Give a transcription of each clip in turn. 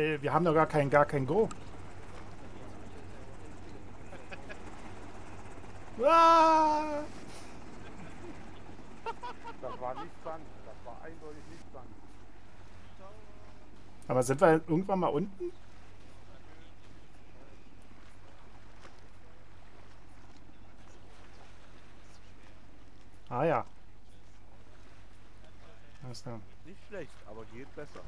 Na, äh, wir haben doch gar kein, gar kein Go. Ah! Das war nicht Sand. Das war eindeutig nicht Sand. Aber sind wir irgendwann mal unten? Ah ja. Alles klar. Nicht schlecht, aber geht besser.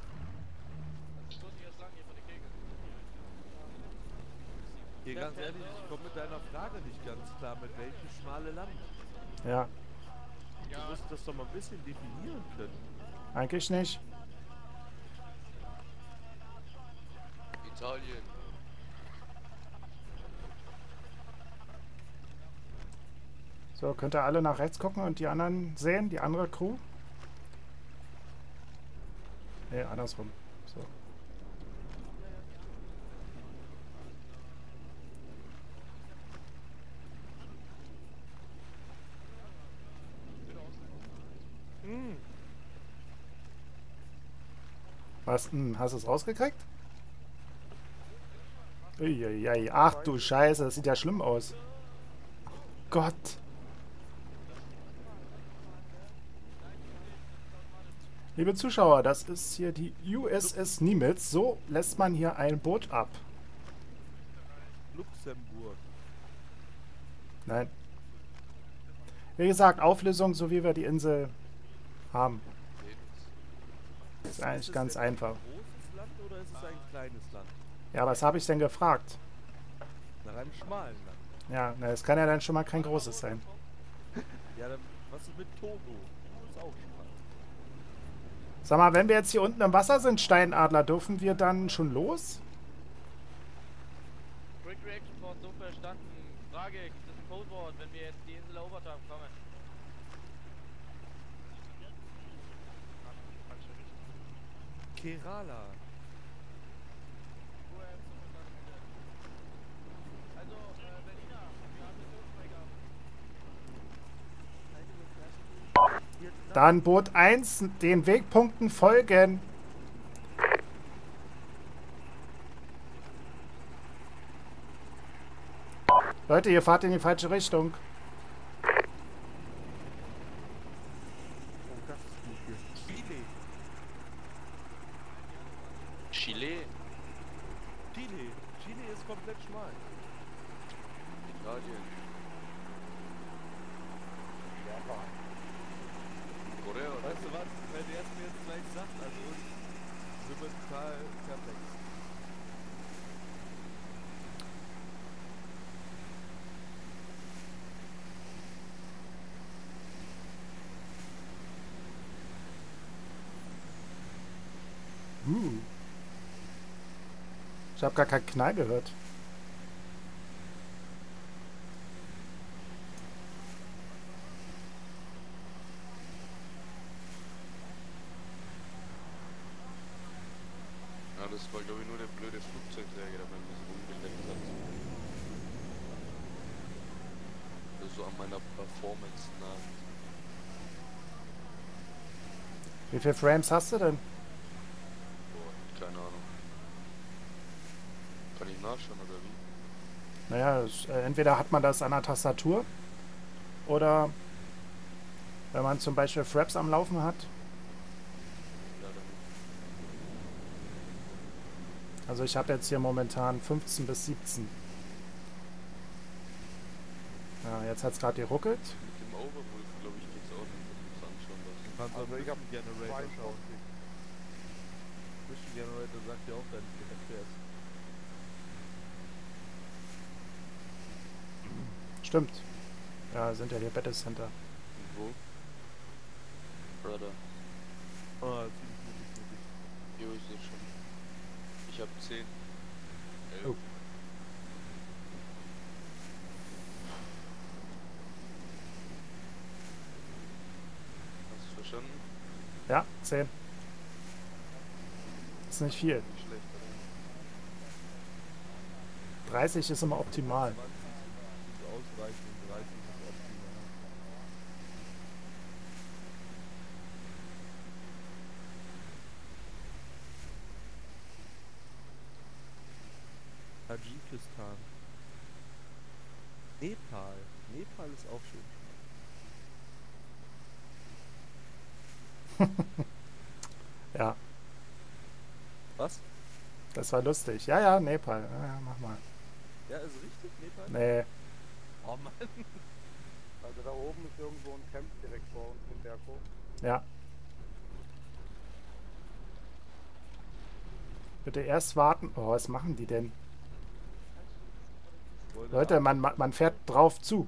Hier ganz ehrlich, ich komme mit deiner Frage nicht ganz klar. Mit welchem schmale Land? Ja, Du musst das doch mal ein bisschen definieren können. eigentlich nicht. Italien. So, könnt ihr alle nach rechts gucken und die anderen sehen, die andere Crew? Ne, andersrum. Was? Hm, hast du es rausgekriegt? Uiuiui. Ach du Scheiße, das sieht ja schlimm aus. Gott. Liebe Zuschauer, das ist hier die USS Nimitz. So lässt man hier ein Boot ab. Luxemburg. Nein. Wie gesagt, Auflösung, so wie wir die Insel haben. ist eigentlich es ganz einfach. Ein großes Land oder ist es ein kleines Land? Ja, was habe ich denn gefragt? Nach einem schmalen Land. Ja, na, es kann ja dann schon mal kein großes sein. Ja, dann was ist mit Togo? Das ist auch schmal. Sag mal, wenn wir jetzt hier unten im Wasser sind, Steinadler, dürfen wir dann schon los? Quick Reaction Port so verstanden. Frage, gibt es ein Codewort, wenn wir jetzt die Insel Overtime kommen? Kerala. Dann Boot 1, den Wegpunkten folgen. Leute, ihr fahrt in die falsche Richtung. Oh, das ist gut hier. Chile. Chile. Chile. Chile ist komplett schmal. Italien. Korea oder? Weißt du was? Wenn der es mir jetzt gleich sagt, also sind wir total perplex. Uh. Ich habe gar keinen Knall gehört. Ja, das war glaube ich nur der blöde Flugzeugträger, der beim bisschen rumgelenkt hat. Das ist so an meiner Performance nah. Wie viele Frames hast du denn? Boah, keine Ahnung. Kann ich nachschauen oder wie? Naja, es, äh, entweder hat man das an der Tastatur oder wenn man zum Beispiel Fraps am Laufen hat. Leider nicht. Also ich habe jetzt hier momentan 15 bis 17. Ja, jetzt hat es gerade geruckelt. Mit dem Overwolf glaube ich geht's auch nicht. Kannst also ich hab Mission Generator schauen. 22. Mission Generator sagt ja auch dein FPS. Stimmt. Ja, sind ja hier Battle Center. Wo? Brother. Ah, ziemlich mutig, mutig. Jo, ich sehe schon. Ich hab 10. 11. Oh. Hast du verstanden? Ja, 10. Ist nicht viel. Nicht schlecht, oder? 30 ist immer optimal. 20 ist ausreichend und 30 ist optimal. Tadschikistan. Nepal. Nepal ist auch schön. Ja, Was? das war lustig. Ja, ja, Nepal. Ja, ja, mach mal. Ja, ist richtig, Nepal? Nee, Oh Mann. Also da oben ist irgendwo ein Camp direkt vor uns im Berg hoch. ja. Bitte erst warten. Oh, was machen die denn? Leute, man, man fährt drauf zu.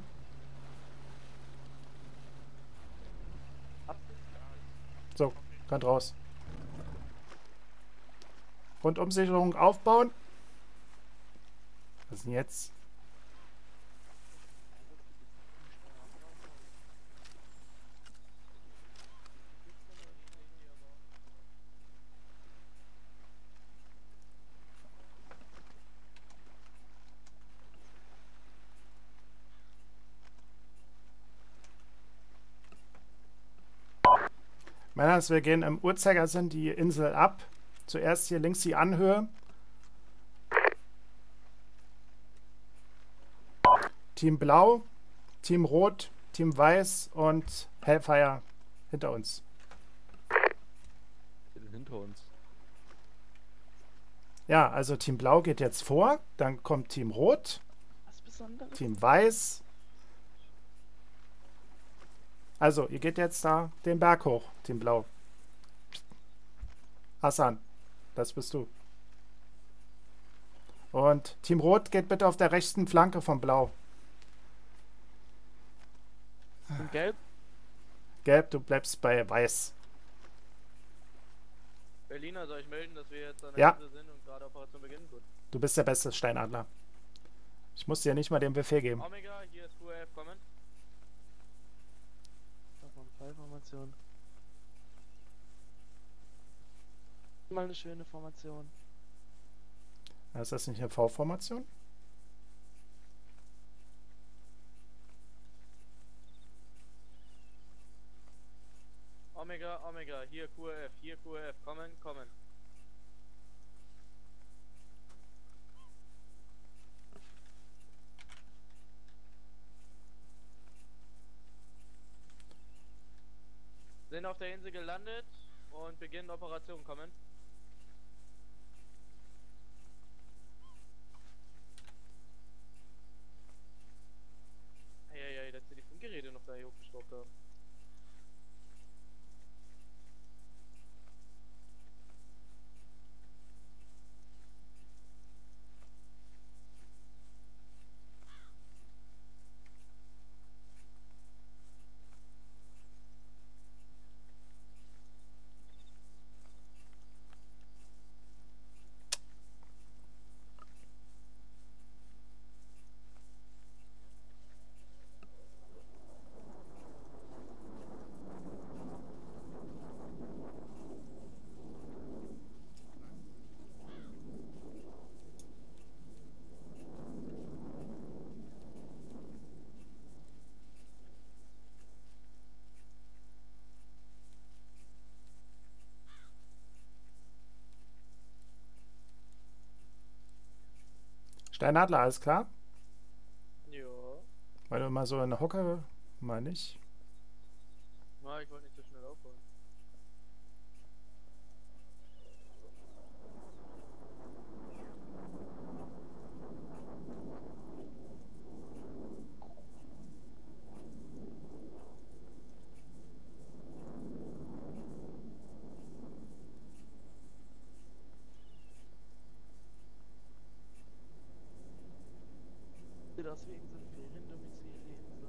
So, könnt raus. Rundumsicherung aufbauen. Was ist denn jetzt? Männers, wir gehen im Uhrzeigersinn die Insel ab. Zuerst hier links die Anhöhe. Team Blau, Team Rot, Team Weiß und Hellfire hinter uns. hinter uns. Ja, also Team Blau geht jetzt vor, dann kommt Team Rot? Team Weiß. Also, ihr geht jetzt da den Berg hoch, Team Blau. Hassan, das bist du. Und Team Rot geht bitte auf der rechten Flanke von Blau. Und gelb? Gelb, du bleibst bei Weiß. Berliner, soll ich melden, dass wir jetzt an der Ja. Insel sind und gerade Operation beginnen? Gut. Du bist der beste Steinadler. Ich muss dir nicht mal den Befehl geben. Omega, hier ist QF, kommen. Fallformation. Mal eine schöne Formation. Ist das nicht eine V-Formation? Omega, Omega, hier QF, hier QF, kommen, kommen. Auf der Insel gelandet und beginnen Operation, kommen. Eieiei, dass sie die Funkgeräte noch da hier hochgeschraubt haben. Steinadler, alles klar? Ja. Weil du mal so in der Hocke, mal nicht. Na, ich wollte nicht so schnell aufholen. Deswegen sind Feriendomizil die Insel.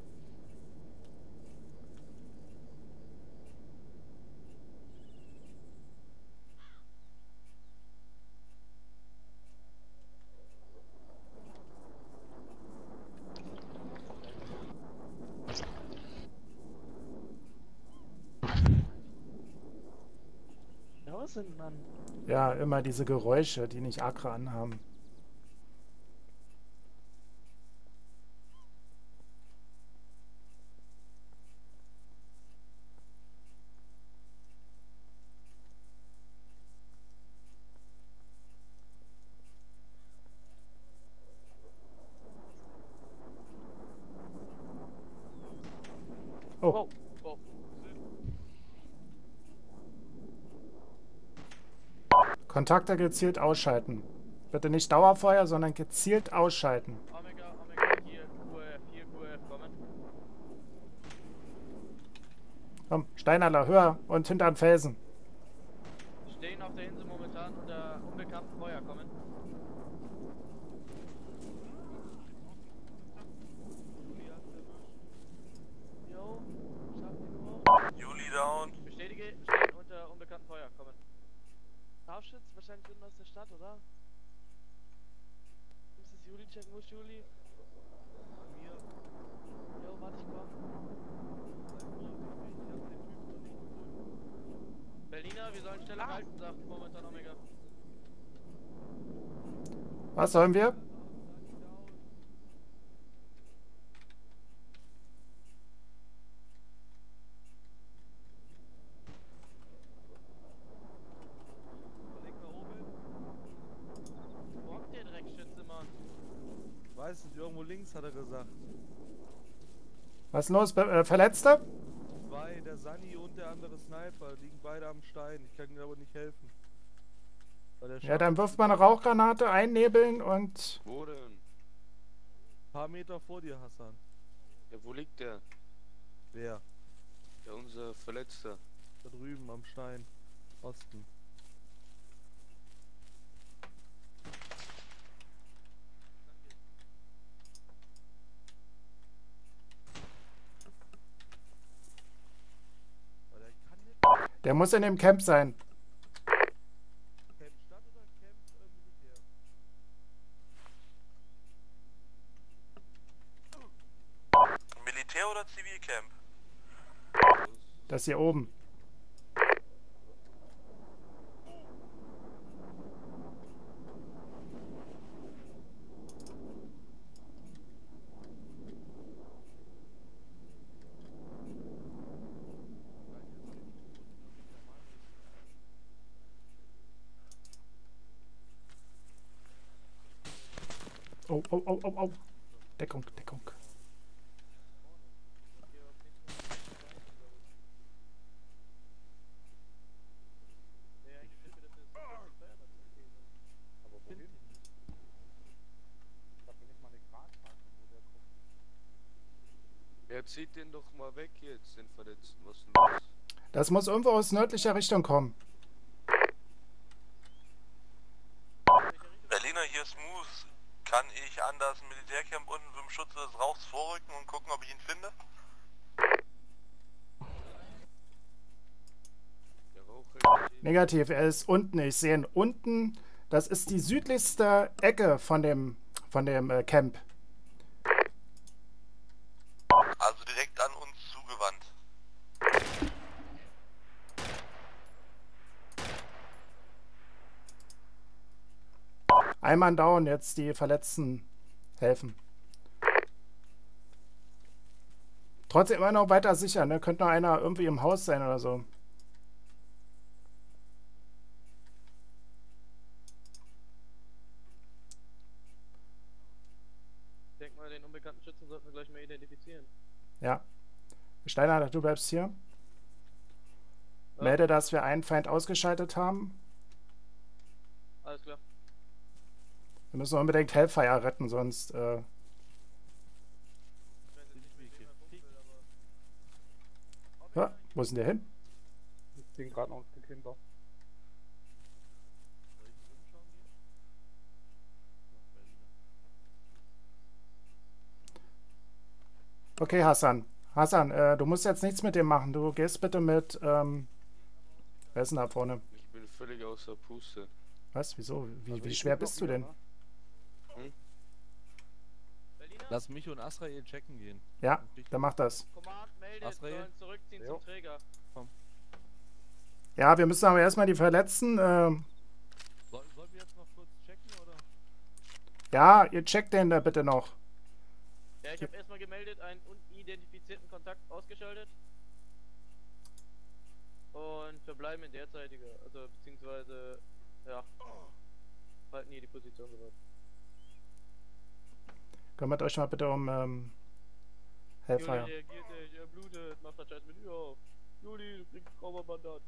Ja, was sind? Ja, immer diese Geräusche, die nicht Akra anhaben. Oh. Wow. Oh, Kontakte gezielt ausschalten. Bitte nicht Dauerfeuer, sondern gezielt ausschalten. Omega, Omega, hier QF, hier QF, kommen. Komm, Steinadler, höher und hinter den Felsen. Stehen auf der Insel momentan unter unbekanntem Feuer, kommen. Yo, schaffen die hoch. Juli down. Bestätige, stehen unter unbekanntem Feuer, kommen. Scharfschütz, wahrscheinlich unten aus der Stadt, oder? Muss das Juli checken, wo ist Juli? Yo, warte, ich komm. Berliner, wir sollen Stelle halten, sagt momentan Omega. Was sollen wir? Wo hockt der Dreckschütze, Mann? Weiß nicht, irgendwo links hat er gesagt. Was ist los? Be äh, Verletzte? Zwei, der Sunny und der andere Sniper, liegen beide am Stein. Ich kann ihnen aber nicht helfen. Ja, dann wirft man eine Rauchgranate, einnebeln und. Wo denn? ein paar Meter vor dir, Hassan. Ja, wo liegt der? Wer? Ja, unser Verletzter. Da drüben am Stein. Osten. Weil der kann nicht Der muss in dem Camp sein. Camp Stadt oder Camp Militär? Militär- oder Zivilcamp? Das hier oben. Oh, oh, oh, oh, oh. Deckung, Deckung. Der eigentlich dafür, dass wir das Feuer dazu geben. Aber wohin? Ich hab mir nicht mal eine Wo der kommt. Ja, zieht den doch mal weg jetzt, den Verletzten. Was denn los? Das muss irgendwo aus nördlicher Richtung kommen. Berliner, hier ist Moose. Kann ich an das Militärcamp Schutze des Rauchs vorrücken und gucken, ob ich ihn finde? Negativ, er ist unten. Ich sehe ihn unten. Das ist die südlichste Ecke von dem, von dem äh, Camp. Also direkt an uns zugewandt. Ein Mann down, jetzt die Verletzten helfen. Trotzdem immer noch weiter sicher, ne? Könnte noch einer irgendwie im Haus sein oder so. Ich denke mal, den unbekannten Schützen sollten wir gleich mal identifizieren. Ja. Steiner, du bleibst hier. Ja. Melde, dass wir einen Feind ausgeschaltet haben. Alles klar. Wir müssen unbedingt Hellfire retten, sonst. Äh, Ich weiß jetzt nicht, mit wem er funken will, aber. Ja, wo ist denn der hin? Ich bin gerade noch ein Stück hinter. Soll ich rumschauen gehen? Nach Berliner. Okay, Hassan. Hassan, äh, du musst jetzt nichts mit dem machen. Du gehst bitte mit. Ähm, wer ist denn da vorne? Ich bin völlig außer Puste. Was? Wieso? Wie, Also wie schwer bist du denn? ne? Lass mich und Asrael checken gehen. Ja, dann mach das. Command meldet, Asrael? Träger. Ja, wir müssen aber erstmal die Verletzten. ähm, Soll, sollen wir jetzt noch kurz checken oder? ja, ihr checkt den da bitte noch. Ja, ich habe erstmal gemeldet, einen unidentifizierten Kontakt ausgeschaltet. Und verbleiben in derzeitiger, also beziehungsweise, ja, halten hier die Position soweit. Kümmert euch mal bitte um ähm, Juli Hellfire. reagiert, ich er blutet. Mach das scheiß Menü auf. Juli, du kriegst ein Traumamandat.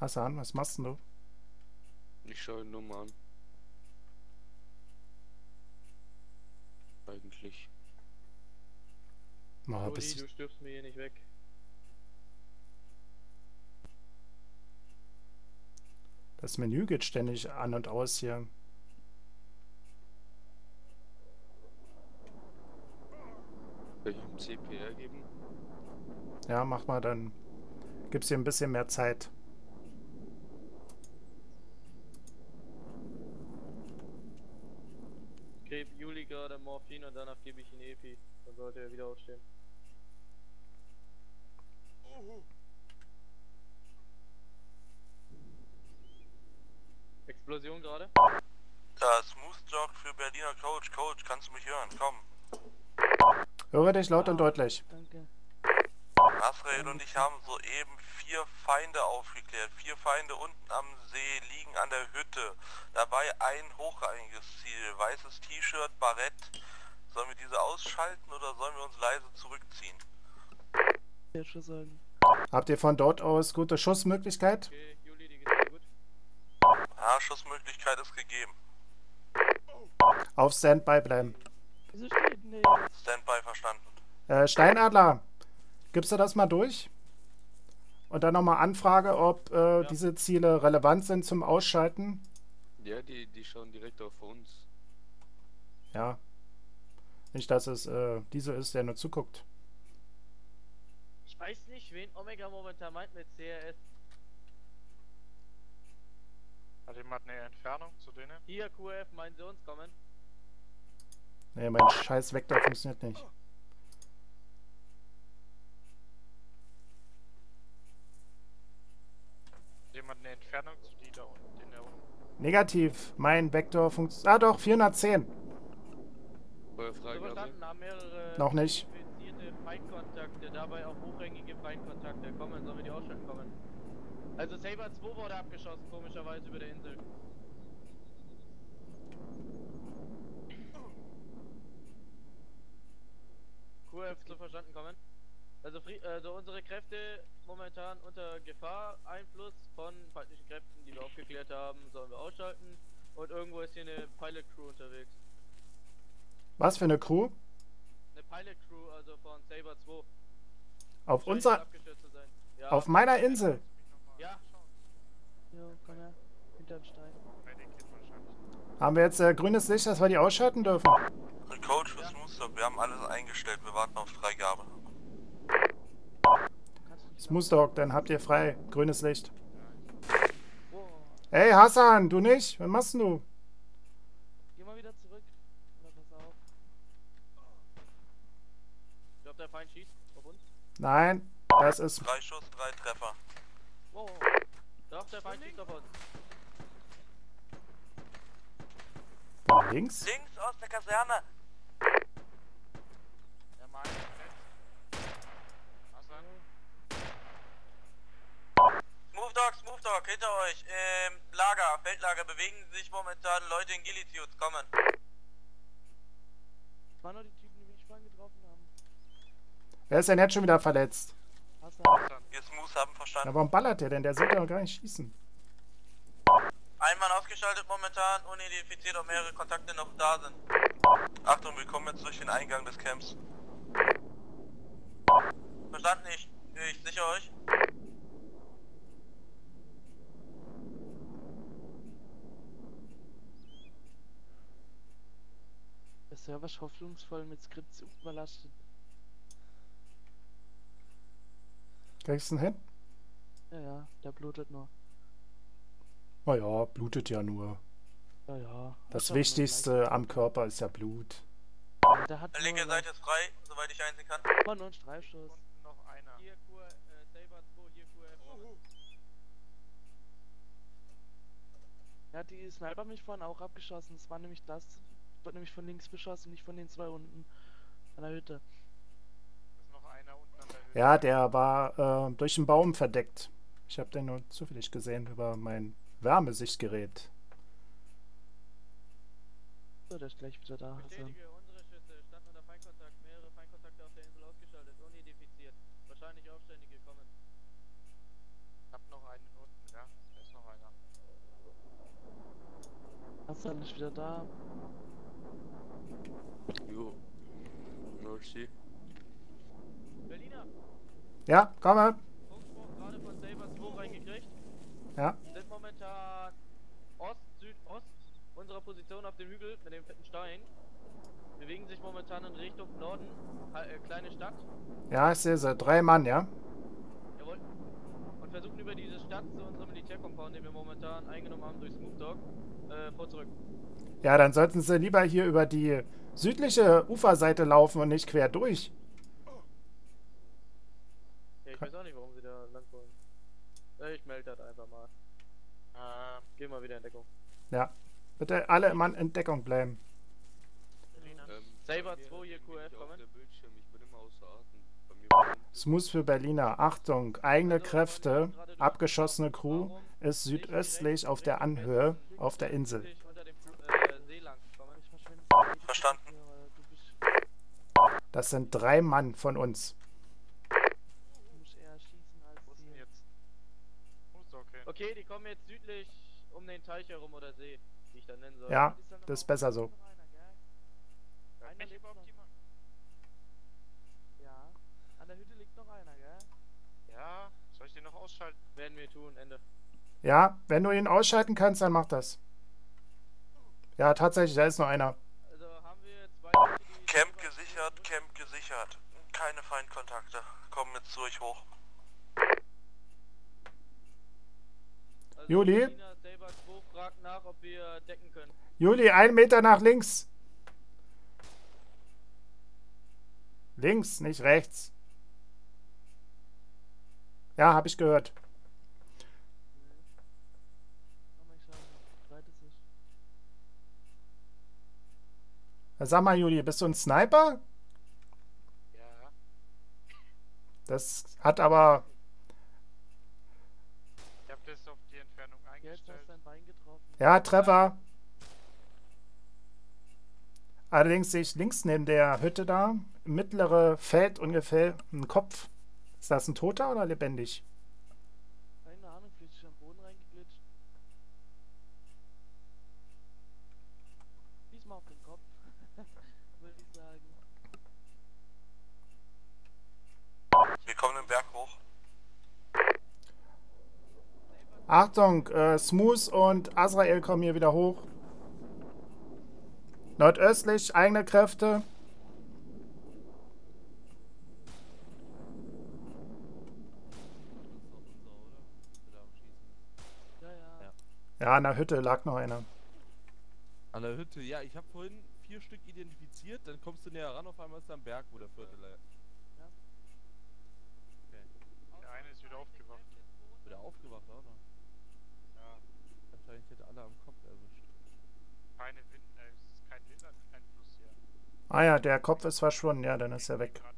Hassan, was machst denn du? Ich schaue ihn nur mal an. Eigentlich. Juli, bist, du stirbst mir hier nicht weg. das Menü geht ständig an und aus hier. Soll ich ihm CPR geben? Ja, mach mal, dann gibt's dir ein bisschen mehr Zeit. Ich gebe Juli gerade Morphin und danach gebe ich ihn Epi. Dann sollte er wieder aufstehen. Explosion gerade? Da Smooth Jog für Berliner Coach. Coach, kannst du mich hören? Komm. Höre dich laut und deutlich. Danke. Nasrael und ich haben soeben vier Feinde aufgeklärt. Vier Feinde unten am See liegen an der Hütte. Dabei ein hochrangiges Ziel. Weißes T-Shirt, Barett. Sollen wir diese ausschalten oder sollen wir uns leise zurückziehen? Ja, schon sagen. Habt ihr von dort aus gute Schussmöglichkeit? Okay, Juli, die geht's gut. Ja, Schussmöglichkeit ist gegeben. Auf Standby bleiben. Wieso steht jetzt? Standby verstanden. Äh, Steinadler, gibst du das mal durch? Und dann nochmal Anfrage, ob äh, diese Ziele relevant sind zum Ausschalten. Ja, die, die schauen direkt auf uns. Ja. Nicht, dass es äh, dieser ist, der nur zuguckt. Ich weiß nicht, wen Omega momentan meint mit CRS. Hat jemand eine Entfernung zu denen? Hier, QF, mein Sohns kommen. Nee, mein scheiß Vektor funktioniert nicht. Jemand eine Entfernung zu die da unten? Den da unten? Negativ. Mein Vektor funktioniert. Ah doch, 410. So Feuerfreigabe. verstanden, haben mehrere Noch nicht. Feindkontakte, dabei auch hochrangige Feindkontakte. Kommen, sollen wir die ausschalten kommen? Also Saber 2 wurde abgeschossen, komischerweise über der Insel. QF so verstanden kommen. Also, also unsere Kräfte momentan unter Gefahr, Einfluss von feindlichen Kräften, die wir aufgeklärt haben, sollen wir ausschalten. Und irgendwo ist hier eine Pilot Crew unterwegs. Was für eine Crew? Eine Pilot Crew, also von Saber 2. Auf unserer. Ja, Auf meiner Insel. Ja, Jo, komm her. Hinterm Stein. Haben wir jetzt äh, grünes Licht, dass wir die ausschalten dürfen? Coach für Smooth Jog, wir haben alles eingestellt. Wir warten auf Freigabe. Nicht Smooth Dog, dann habt ihr frei. Grünes Licht. Hey Hassan, du nicht? Was machst denn du? Geh mal wieder zurück. Oder pass auf. ich glaube der Feind schießt auf uns. Nein, das ist. Drei Schuss, drei Treffer. Wow. Doch, der Feind schießt auf uns. Links? Links aus der Kaserne. Der Mann Hassan? Smooth Dog, Smooth Dog, hinter euch. Im Lager, Feldlager bewegen sich momentan Leute in Gillitudes. Kommen. Das waren nur die Typen, die mich vorhin getroffen haben. Wer ist denn jetzt schon wieder verletzt? Wir Smooth haben Na, verstanden. warum ballert der denn? Der sollte doch gar nicht schießen. Ein Mann ausgeschaltet momentan, unidentifiziert, ob mehrere Kontakte noch da sind. Achtung, wir kommen jetzt durch den Eingang des Camps. Verstanden, ich, ich sichere euch. Server ist hoffnungsvoll mit Skripts überlastet. Kriegst du ihn hin? Ja, ja, der blutet nur. Naja, blutet ja nur. Ja, ja. Das Wichtigste am Körper ist ja Blut. Der hat Linke Seite ist frei, soweit ich einsehen kann. nur einen Streifschuss. Unten noch einer. Hier äh, Saber 2, hier QF. kommen. Ja, die Sniper mich vorhin auch abgeschossen. Es war nämlich das. Wird nämlich von links beschossen, nicht von den zwei unten an der Hütte. Ist noch einer Ja, der war äh, durch einen Baum verdeckt. Ich habe den nur zufällig gesehen über mein Wärmesichtgerät. So, der ist gleich wieder da. Hassan. Bestätige unsere Schüsse. Stand unter Feindkontakt. Mehrere Feindkontakte auf der Insel ausgeschaltet. Unidentifiziert. Wahrscheinlich Aufständige kommen. Ich hab noch einen unten, ja? Da ist noch einer. Hassan ist wieder da. Jo. Merci. Berliner, Ja, komme. Funkspruch gerade von Saber 2 reingekriegt. Ja. Sind momentan Ost, Südost unserer Position auf dem Hügel mit dem fetten Stein. Bewegen sich momentan in Richtung Norden. Äh, kleine Stadt. Ja, ich sehe sie. Drei Mann, ja. Jawohl. Und versuchen über diese Stadt zu unserem Militärcompound, den wir momentan eingenommen haben durch Smooth Dog, äh, vor zurück. Ja, dann sollten sie lieber hier über die südliche Uferseite laufen und nicht quer durch. Ja, ich weiß auch nicht, warum sie da lang wollen. Ich melde das einfach mal. Ähm, Geh mal wieder in Deckung. Ja. Bitte alle immer in Deckung bleiben. Berliner. Ähm, Saber bei mir 2 hier, QF, kommen. Smooth für Berliner. Achtung, eigene Also, Kräfte, abgeschossene Crew ist südöstlich auf der Anhöhe auf der Insel. südlich Unter dem Fl- äh, See lang kommen. Ich verschwinde die Verstanden. Position, weil Du, bist, Das sind drei Mann von uns. okay? Die kommen jetzt südlich um den Teich herum oder See, wie ich dann nennen soll. Ja, das ist besser so. einer, lebt noch. Ja. An der Hütte liegt noch einer, gell? Ja, soll ich den noch ausschalten? Werden wir tun, Ende. Ja, wenn du ihn ausschalten kannst, dann mach das. Ja, tatsächlich, da ist noch einer. Also haben wir zwei. Camp selber- gesichert, Camp gesichert. Keine Feindkontakte. Kommen jetzt durch hoch. Also Juli? Berliner Saber 2 fragt nach, ob wir decken können. Juli, einen Meter nach links. Links, nicht rechts. Ja, habe ich gehört. Komm, ich schau, wie weit es ist. Sag mal, Juli, bist du ein Sniper? Ja. Das hat aber. Ich hab das auf die Entfernung Jetzt eingestellt. hast du dein Bein getroffen. Ja, Treffer. Allerdings sehe ich links neben der Hütte da, im mittlere Feld ungefähr, einen Kopf. Ist das ein Toter oder lebendig? Keine Ahnung, vielleicht ist er am Boden reingeglitscht. Diesmal auf den Kopf. Würde ich sagen. Wir kommen den Berg hoch. Achtung, äh, Smooth und Azrael kommen hier wieder hoch. Nordöstlich, eigene Kräfte. Ja, an der Hütte lag noch einer. An der Hütte, ja, ich habe vorhin vier Stück identifiziert, dann kommst du näher ran, auf einmal ist da ein Berg, wo der vierte lag. Der eine ist wieder aufgewacht. Wieder aufgewacht, auch noch. Ja. Wahrscheinlich hätte alle am Kopf erwischt. Keine Wind, äh, es ist kein Windeinfluss hier. Ah ja, der Kopf ist verschwunden. Ja, dann ist er weg. Gerade.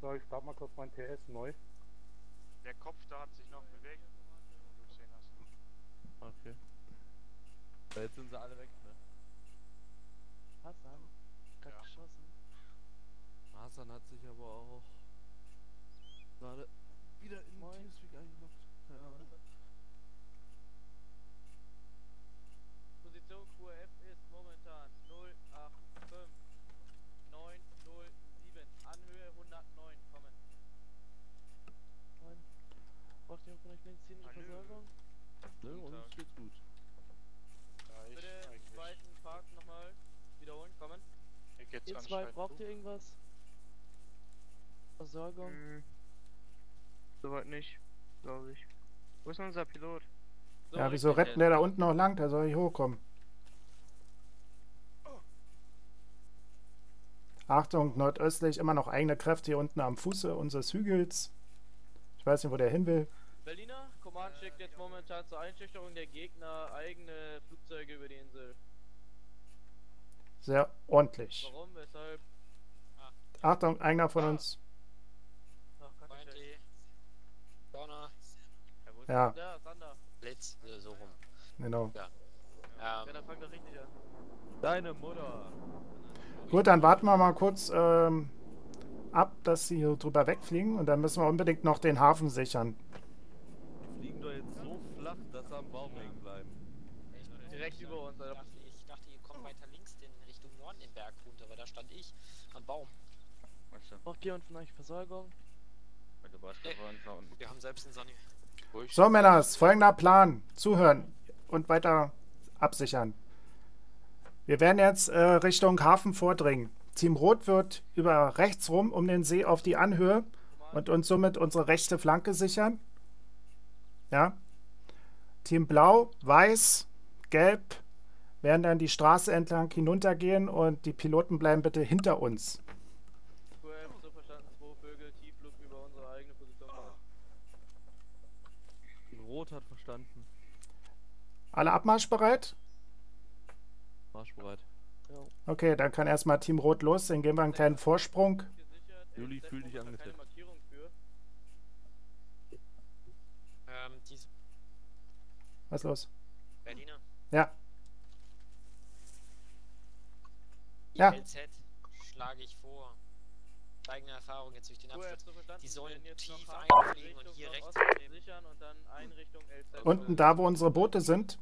So, ich starte mal kurz mein TS neu. Der Kopf da hat sich noch bewegt, wo du gesehen hast. Okay. Ja, jetzt sind sie alle weg, ne? Hassan. Grad Ja. geschossen. Hasan hat sich aber auch gerade wieder in Moin. Teamspeak eingeloggt. Ja. Position QF ist momentan 085 907. Anhöhe 109. Kommen. Moin. Braucht jemand von euch medizinische Hallo. Versorgung? Ne, Guten uns Tag. geht's gut. Ja, ich Bitte eigentlich. zweiten Park nochmal wiederholen. Kommen. Hier geht's Gut. ihr irgendwas? Versorgung? Hm. Soweit nicht, glaube ich. Wo ist denn unser Pilot? So, Ja, wieso rennt der da unten noch lang? Der soll hier hochkommen. Achtung, nordöstlich immer noch eigene Kräfte hier unten am Fuße unseres Hügels. Ich weiß nicht, wo der hin will. Berliner, Command schickt jetzt momentan zur Einschüchterung der Gegner eigene Flugzeuge über die Insel. Sehr ordentlich. Warum? Weshalb? Achtung, einer von uns. Donner. Ja, Ja, Sander. Blitz. Äh, so rum. genau. Ja, dann fang doch richtig an. Deine Mutter. Gut, dann warten wir mal kurz ähm, ab, dass sie hier drüber wegfliegen und dann müssen wir unbedingt noch den Hafen sichern. Die fliegen doch jetzt so flach, dass sie am Baum hängen bleiben. Direkt über uns, ich dachte, ich dachte, ihr kommt weiter links in Richtung Norden den Berg runter, weil da stand ich am Baum. Braucht jemand von euch Versorgung? Wir haben selbst einen Sunny. So, Männers, folgender Plan. Zuhören und weiter absichern. Wir werden jetzt äh, Richtung Hafen vordringen. Team Rot wird über rechts rum um den See auf die Anhöhe und uns somit unsere rechte Flanke sichern. Ja. Team Blau, Weiß, Gelb werden dann die Straße entlang hinuntergehen und die Piloten bleiben bitte hinter uns. QF, so verstanden, zwei Vögel, Tiefflug über unsere eigene Position. Rot hat verstanden. Alle abmarschbereit? Marschbereit. Okay, dann kann erstmal Team Rot los, dann geben wir einen kleinen Vorsprung. Juli, fühl dich angetippt. Ähm, Was ist los? Berliner. Ja. Ja. ILZ schlage ich vor. Eigene Erfahrung jetzt durch den Absturz. Die sollen tief einfliegen und hier rechts sichern und dann ein Richtung LZ. Unten da, wo unsere Boote sind.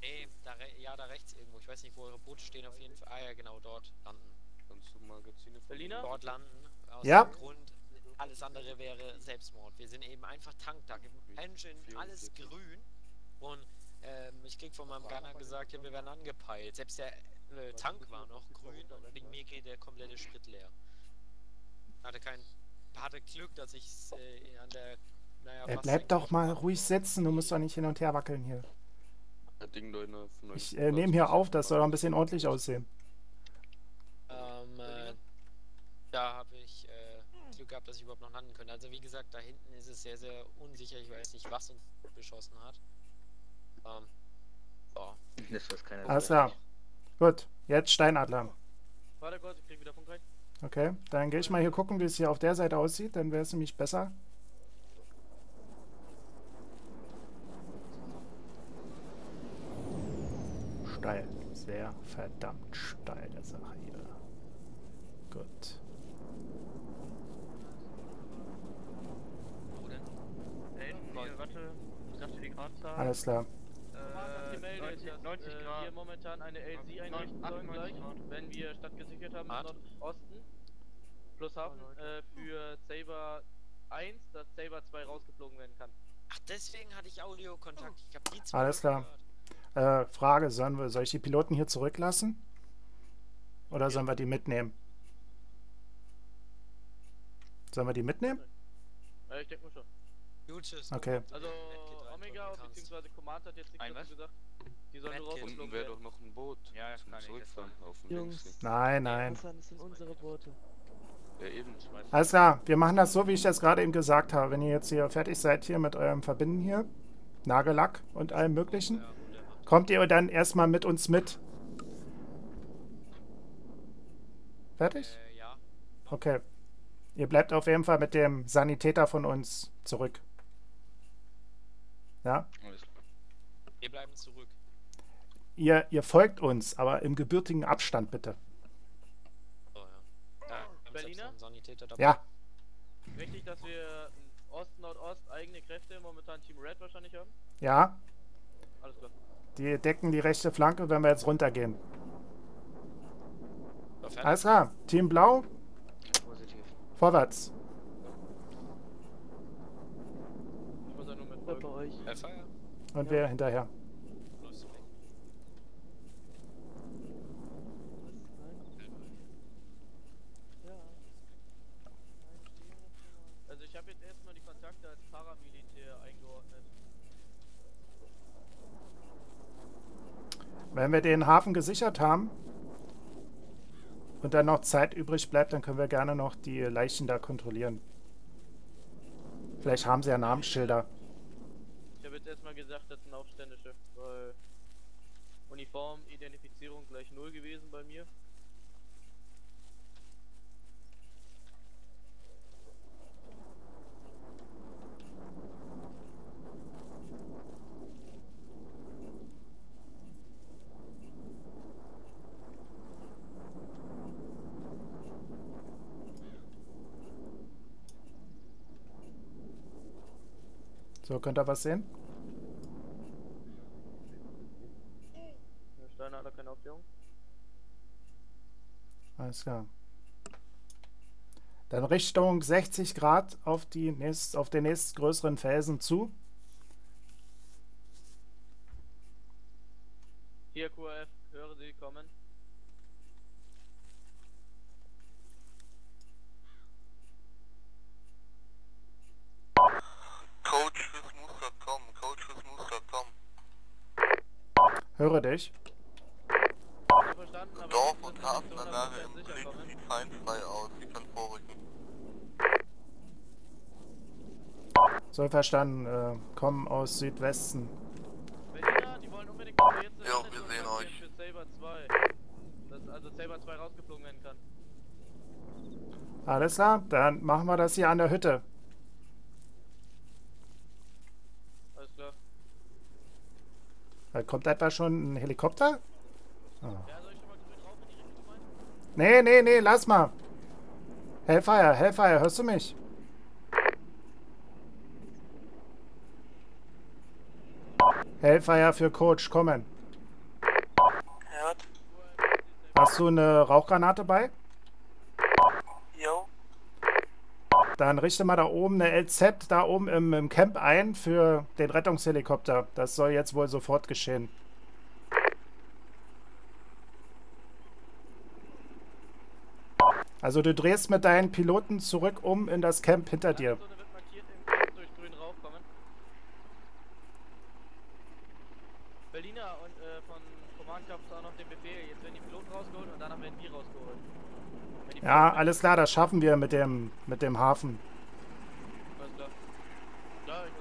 Nee, da re ja, da rechts irgendwo. Ich weiß nicht, wo eure Boote stehen auf jeden Fall. Ah ja, genau, dort landen. Kannst du Magazine von Berliner? Dort landen. Aus Ja. dem Grund, alles andere wäre Selbstmord. Wir sind eben einfach Tank da. Engine, alles grün. Und ähm, ich krieg von meinem Gunner gesagt, ja, wir werden angepeilt. Selbst der äh, Tank war noch grün und wegen mir geht der komplette Sprit leer. Hatte kein. Hatte Glück, dass ich äh, an der. Naja, Ey, bleib doch mal ruhig sitzen, du musst doch nicht hin und her wackeln hier. Ich äh, nehme hier auf, das soll doch ein bisschen ordentlich aussehen. Ähm, äh, da habe ich äh, Glück gehabt, dass ich überhaupt noch landen könnte. Also wie gesagt, da hinten ist es sehr, sehr unsicher. Ich weiß nicht, was uns beschossen hat. Ähm, ja. Das weiß keiner. Alles klar. Gut, jetzt Steinadler. Warte kurz, ich krieg wieder Funk rein. Okay, dann gehe ich mal hier gucken, wie es hier auf der Seite aussieht, dann wäre es nämlich besser. Steil, sehr verdammt steile Sache hier. Gut. Alles klar. Gemeldet, 90 dass 90 äh, wir momentan eine LC einrichten sollen 98 gleich, wenn wir Stadt gesichert haben im. Nordosten. Plus Hafen äh, für Saber 1, dass Saber 2 rausgeflogen werden kann. Ach, deswegen hatte ich Audiokontakt. Ich habe die zwei Alles klar. Äh, Frage, sollen wir, soll ich die Piloten hier zurücklassen? Oder sollen wir die mitnehmen? Sollen wir die mitnehmen? Äh, ich denke mal schon. Gut, tschüss. Okay. Also Omega bzw. Command hat jetzt nichts Ein dazu was? gesagt. Die sollen nur. Unten wäre doch noch ein Boot. Ja, zum kann ich, Zurückfahren auf dem Jungs. Nein, nein. Das sind- unsere Boote. Ja, eben. Alles klar, wir machen das so, wie ich das gerade eben gesagt habe. Wenn ihr jetzt hier fertig seid hier mit eurem Verbinden hier, Nagellack und allem möglichen, kommt ihr dann erstmal mit uns mit. Fertig? Äh, ja. Okay. Ihr bleibt auf jeden Fall mit dem Sanitäter von uns zurück. Ja? Wir bleiben zurück. Ihr, ihr folgt uns, aber im gebürtigen Abstand bitte. So, ja. Da, wir haben selbst Berliner? Ja, Richtig, dass wir Ost-Nordost eigene Kräfte momentan Team Red wahrscheinlich haben? ja. Alles klar. Die decken die rechte Flanke, wenn wir jetzt runtergehen. Alles klar. Team Blau, Positiv. vorwärts. Ich muss ja nur mit Bei euch. Äh, Feuer. Und wir hinterher. Los, weg. Ja. Also ich habe jetzt erstmal die Kontakte als Paramilitär eingeordnet. Wenn wir den Hafen gesichert haben und dann noch Zeit übrig bleibt, dann können wir gerne noch die Leichen da kontrollieren. Vielleicht haben sie ja Namensschilder. Jetzt erstmal gesagt, das sind Aufständische, weil Uniform, Identifizierung gleich 0 gewesen bei mir. So, könnt ihr was sehen? Der Steiner hat da keine Aufklärung. Alles klar. Dann Richtung 60 Grad auf, die nächst, auf den nächstgrößeren Felsen zu. Hier QF, höre Sie kommen. Coach für smooth.com, Coach für smooth.com. Höre dich. Ja, verstanden, aber Dorf wir und müssen nicht zu Hafenanlage 100% im sicher Krieg kommen. sieht feindfrei aus. Sie können vorrücken. Verstanden. Äh, kommen aus Südwesten. Berliner, die wollen unbedingt, jetzt Jo, wir sehen euch. Für Saber 2. Dass also Saber 2 rausgeflogen werden kann. Alles klar, dann machen wir das hier an der Hütte. Alles klar. Da kommt etwa schon ein Helikopter? Ja, soll ich schon mal grün rauf in die Richtung meinen? Nee, nee, nee, lass mal. Hellfire, Hellfire, hörst du mich? Hellfire für Coach, kommen. Hört? Hast du eine Rauchgranate bei? Jo. Dann richte mal da oben eine LZ da oben im, im Camp ein für den Rettungshelikopter. Das soll jetzt wohl sofort geschehen. Also du drehst mit deinen Piloten zurück um in das Camp hinter dir. Landezone wird markiert im Kreis durch grün raufkommen. Berliner und äh, von Es auch noch den Befehl. Jetzt werden die Piloten rausgeholt und danach werden die rausgeholt. Ja, alles klar, das schaffen wir mit dem, mit dem Hafen. Alles klar. Ja, ich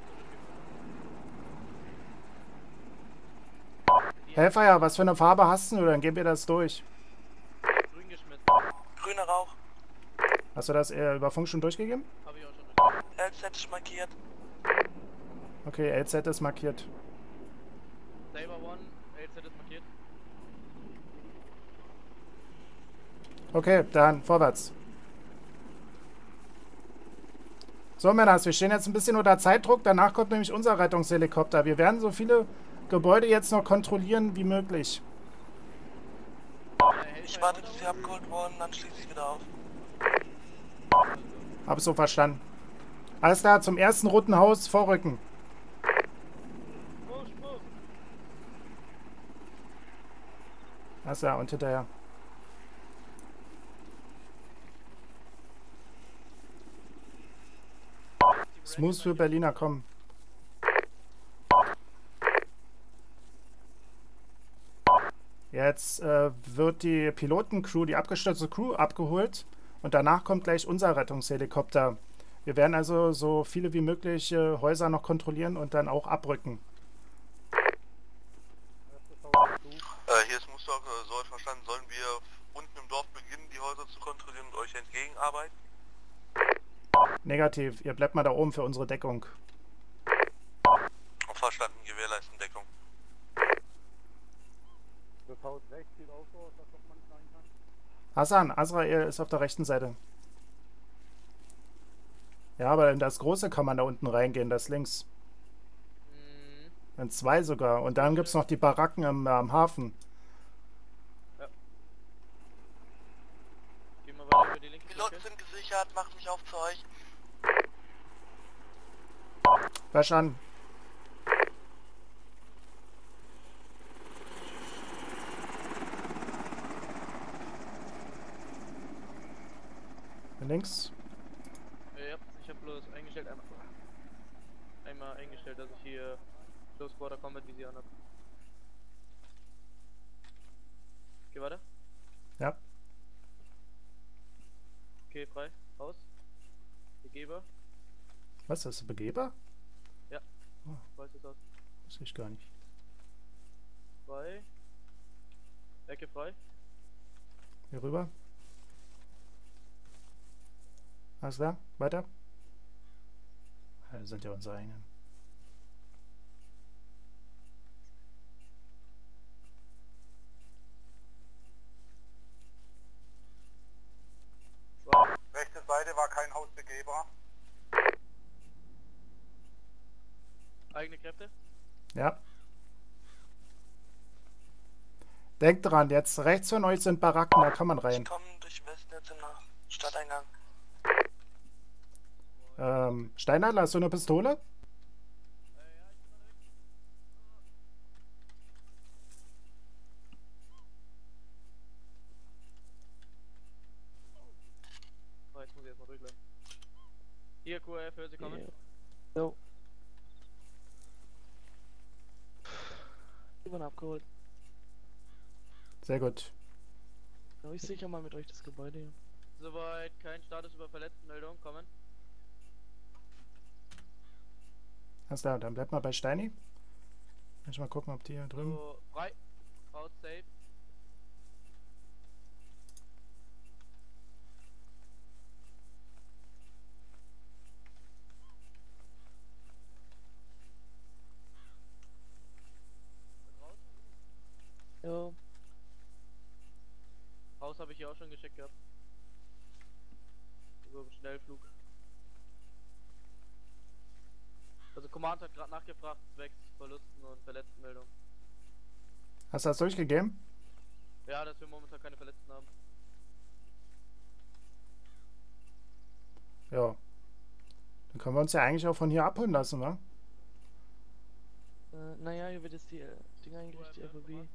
Hellfire, was für eine Farbe hast du? Dann geben wir das durch. grün geschmissen. Grüner Rauch. Hast du das äh, über Funk schon durchgegeben? Hab ich auch schon durchgegeben. LZ ist markiert. Okay, LZ ist markiert. Saber 1, LZ ist markiert. Okay, dann vorwärts. So, Männers, wir stehen jetzt ein bisschen unter Zeitdruck. Danach kommt nämlich unser Rettungshelikopter. Wir werden so viele Gebäude jetzt noch kontrollieren wie möglich. Äh, Ich warte, bis sie abgeholt wurden, dann schließe ich wieder auf. Hab so verstanden. Alles klar, zum ersten roten Haus vorrücken. Alles klar, und hinterher. Smooth für Berliner, komm. Jetzt äh, wird die Pilotencrew, die abgestürzte Crew abgeholt und danach kommt gleich unser Rettungshelikopter. Wir werden also so viele wie möglich äh, Häuser noch kontrollieren und dann auch abrücken. Äh, hier ist Mustang, äh, so verstanden, sollen wir unten im Dorf beginnen, die Häuser zu kontrollieren und euch entgegenarbeiten? Negativ, ihr bleibt mal da oben für unsere Deckung. Verstanden, gewährleisten Deckung. Hassan, Azrael ist auf der rechten Seite. Ja, aber in das große kann man da unten reingehen, das links. Mhm. In zwei sogar. Und dann gibt es noch die Baracken am, am Hafen. Gehen wir weiter über die linke Piloten sind gesichert, macht mich auf zu euch. Verstanden. Links. Ja, ich habe bloß eingestellt einmal. Einmal eingestellt, dass ich hier Close Quarter Combat Visier habe. Okay, weiter. Ja. Okay, frei. Raus. Begeber. Was, das ist Begeber? Weiß es aus. Das ich gar nicht. Frei. Ecke frei. Hier rüber. Alles klar? Weiter? Das sind ja unsere eigenen. Rechte Seite war kein Haus begehbar. Eigene Kräfte. Ja. Denkt dran, jetzt rechts von euch sind Baracken, da kann man rein. Ich komme durch Westen jetzt im Stadteingang. Ähm, Steinadler, hast du eine Pistole? Oh, jetzt muss ich erstmal durchladen. Hier, QF, hört sie kommen. So. Wurden abgeholt. Sehr gut. Ja, ich sicher mal mit euch das Gebäude hier. Soweit kein Status über Verletztenmeldung kommen. Alles klar, dann bleibt mal bei Steini. Mal gucken, ob die hier drüben. So, frei. Out safe. Jo. Haus habe ich hier auch schon geschickt gehabt. So im Schnellflug. Also Command hat gerade nachgefragt, zwecks Verlusten und Verletztenmeldung. Hast du das durchgegeben? Ja, dass wir momentan keine Verletzten haben. Ja. Dann können wir uns ja eigentlich auch von hier abholen lassen, wa? Äh, naja, hier wird jetzt die äh, Ding eingerichtet, die FOB.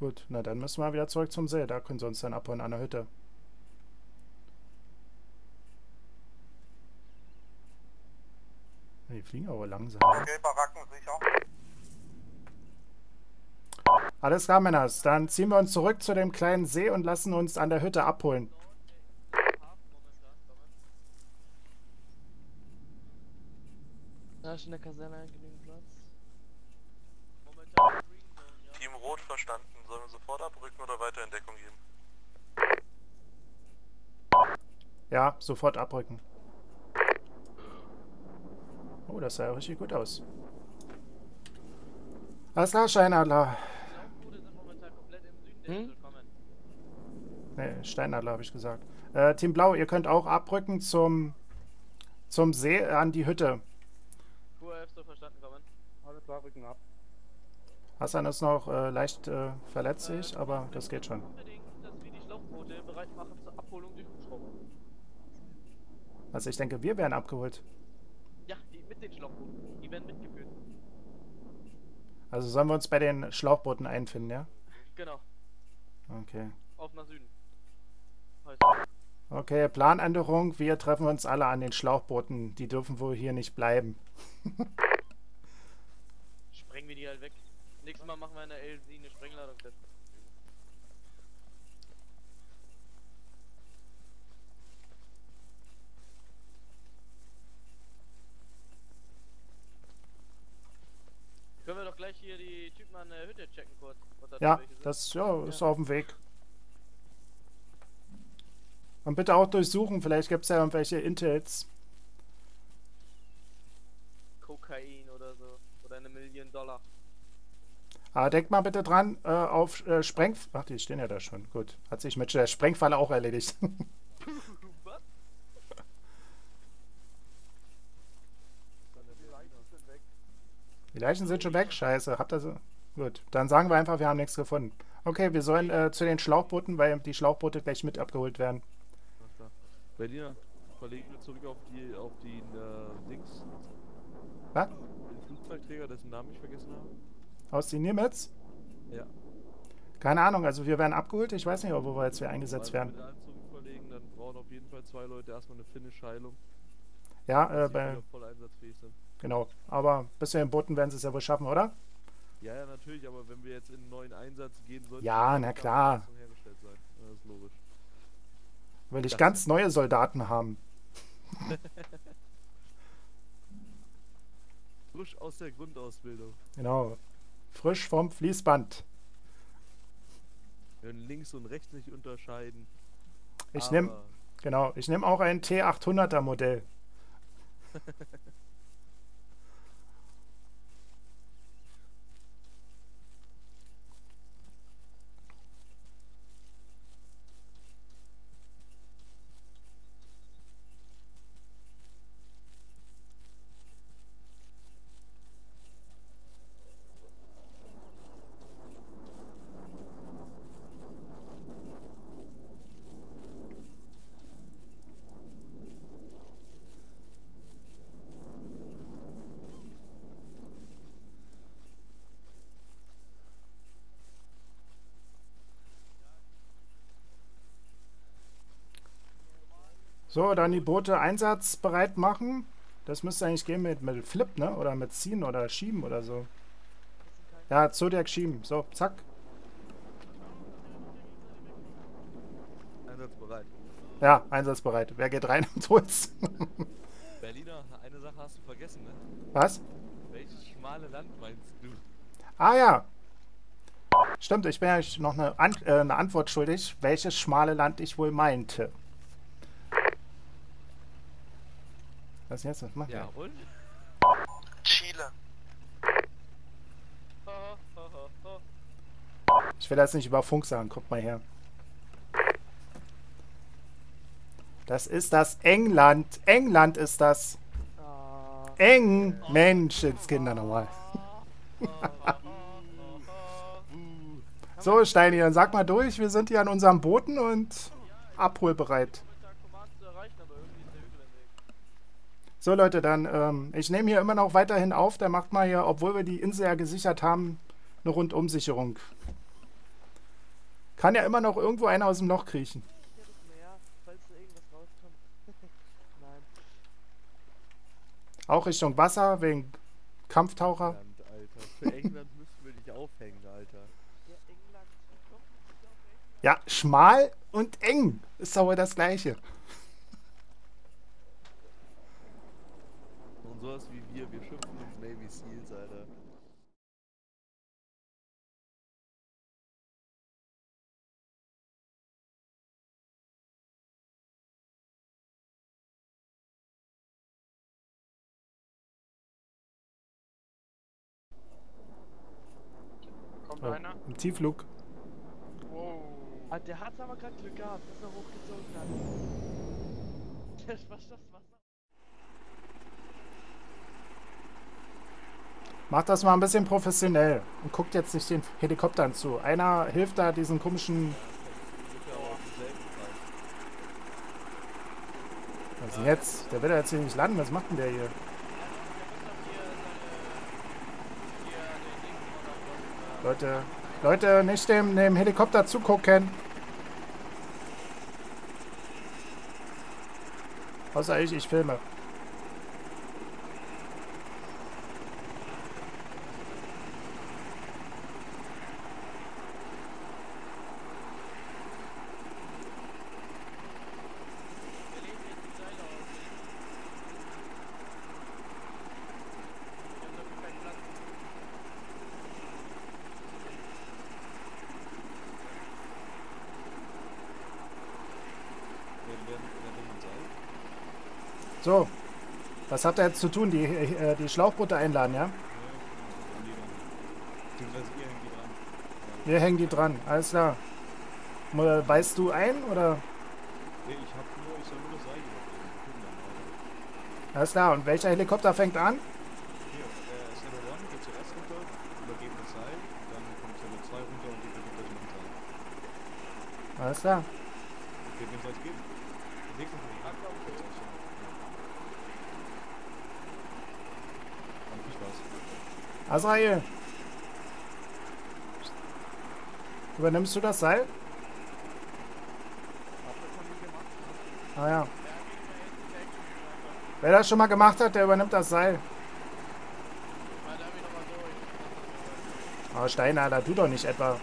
Gut, na dann müssen wir wieder zurück zum See. Da können sie uns dann abholen an der Hütte. Die fliegen aber langsam. Okay, Baracken sicher. Alles klar, Männers. Dann ziehen wir uns zurück zu dem kleinen See und lassen uns an der Hütte abholen. Da ist in der Kaserne genügend Platz. Momentan Green Zone, ja. Team Rot verstanden. Sollen wir sofort abrücken oder weiter in Deckung geben? Ja, sofort abrücken. Oh, das sah ja richtig gut aus. Alles klar, Steinadler. Hm? Ne, Steinadler habe ich gesagt. Äh, Team Blau, ihr könnt auch abrücken zum, zum See äh, an die Hütte. QF so verstanden kommen. Alles klar, rücken ab. Hassan ist noch äh, leicht äh, verletzt, sich, aber das geht schon. Also ich denke, wir werden abgeholt. Ja, die mit den Schlauchbooten. Die werden mitgeführt. Also sollen wir uns bei den Schlauchbooten einfinden, ja? Genau. Okay. Auf nach Süden. Heißt, Okay, Planänderung. Wir treffen uns alle an den Schlauchbooten. Die dürfen wohl hier nicht bleiben. sprengen wir die halt weg. Nächstes Mal machen wir in der LC eine Sprengladung fest. Können wir doch gleich hier die Typen an der Hütte checken kurz. Ja, das ja, ist auf dem Weg. Und bitte auch durchsuchen. Vielleicht gibt es ja irgendwelche Intels. Kokain oder so. Oder eine Million Dollar. Aber denkt mal bitte dran, äh, auf äh, Spreng... Ach, die stehen ja da schon. Gut. Hat sich mit der Sprengfalle auch erledigt. Was? Die Leichen sind weg. Die Leichen sind schon weg. Scheiße. Habt ihr so... Gut. Dann sagen wir einfach, wir haben nichts gefunden. Okay, wir sollen äh, zu den Schlauchbooten, weil die Schlauchboote gleich mit abgeholt werden. Berliner, verlegen wir zurück auf die, auf die, äh, Dings. Was? Den Flugzeugträger, dessen Namen ich vergessen habe. Aus den Nimitz? Ja. Keine Ahnung. Also wir werden abgeholt. Ich weiß nicht, wo wir jetzt wieder eingesetzt Also werden. Zurückverlegen, dann brauchen auf jeden Fall zwei Leute erstmal eine Finish-Heilung. Ja, äh, bei... voll einsatzfähig sind. Genau. Aber bis zu den Booten werden sie es ja wohl schaffen, oder? Ja, ja, natürlich, aber wenn wir jetzt in einen neuen Einsatz gehen, sollte Ja, na klar. hergestellt sein. Ja, das ist logisch. Will ich Das- ganz neue Soldaten haben. Frisch aus der Grundausbildung. Genau. Frisch vom Fließband. Können links und rechts nicht unterscheiden. Ich nehme genau, ich nehme auch ein T800er Modell. So, dann die Boote einsatzbereit machen. Das müsste eigentlich gehen mit, mit Flip, ne? Oder mit ziehen oder schieben oder so. Ja, Zodiac schieben. So, zack. einsatzbereit. Ja, einsatzbereit. Wer geht rein und holt's? Berliner, eine Sache hast du vergessen, ne? Was? Welches schmale Land meinst du? Ah ja. Stimmt, ich bin ja noch eine, An äh, eine Antwort schuldig, welches schmale Land ich wohl meinte. Was jetzt? Was macht Ja, er? und? Chile. Ich will das nicht über Funk sagen, guck mal her. Das ist das England. England ist das. Eng. Menschenskinder nochmal. So, Steini, dann sag mal durch. Wir sind hier an unserem Booten und abholbereit. Momentan Command zu erreichen, aber irgendwie ist der Hügel im Weg. So, Leute, dann, ähm, ich nehme hier immer noch weiterhin auf. Der macht mal hier, obwohl wir die Insel ja gesichert haben, eine Rundumsicherung. Kann ja immer noch irgendwo einer aus dem Loch kriechen. da. Auch Richtung Wasser, wegen Kampftaucher. England, Alter. Für England müssten wir dich aufhängen? Ja, schmal und eng ist aber das Gleiche. Und sowas wie wir, wir schimpfen uns Navy Seals, Alter. Kommt Oh, einer? Im Tiefflug. Wow. Ah, der hat aber gerade Glück gehabt, dass er hochgezogen hat. Das war das Wasser. Macht das mal ein bisschen professionell und guckt jetzt nicht den Helikoptern zu. Einer hilft da diesen komischen. Was ist denn jetzt? Der will ja jetzt hier nicht landen. Was macht denn der hier? Der Leute, Leute, nicht dem, dem Helikopter zugucken. Außer ich, ich filme. Wir legen jetzt die Seile aus. Wir haben dafür keinen Platz. Wer, wer, wer will man sein? So, was habt ihr jetzt zu tun? Die, äh, die Schlauchboote einladen, ja? Die. Wir hängen die dran, alles klar. Weißt du ein oder? Nee, ich hab nur, ich soll nur das Seil übergeben. Alles klar, und welcher Helikopter fängt an? Hier, äh, Center 1 geht zuerst runter, übergeben das Seil, dann kommt Center 2 runter und euch noch ein Seil. Alles klar. Okay, wem soll ich geben? Den nächsten von den Hacker und jetzt euch. Ja. Dann viel Spaß. Azrael. Übernimmst du das Seil? Ah ja. Wer das schon mal gemacht hat, der übernimmt das Seil. Aber Steiner, da du doch nicht etwa.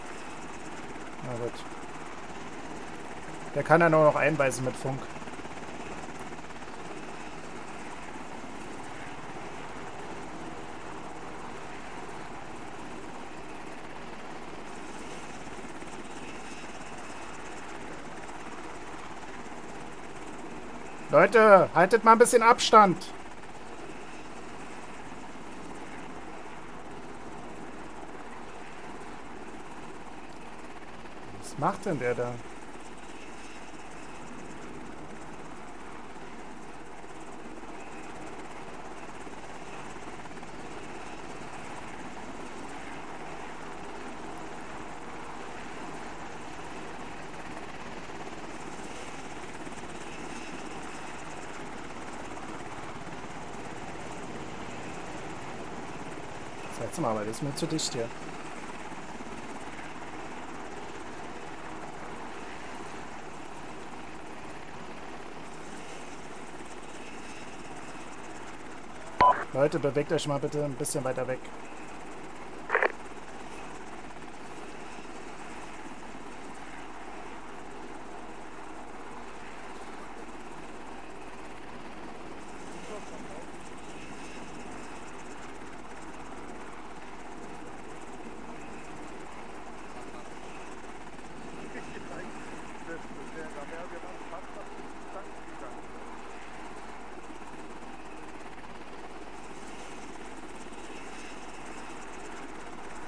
Na gut. Der kann ja nur noch einweisen mit Funk. Leute, haltet mal ein bisschen Abstand. Was macht denn der da? Aber das ist mir zu dicht hier. Leute, bewegt euch mal bitte ein bisschen weiter weg.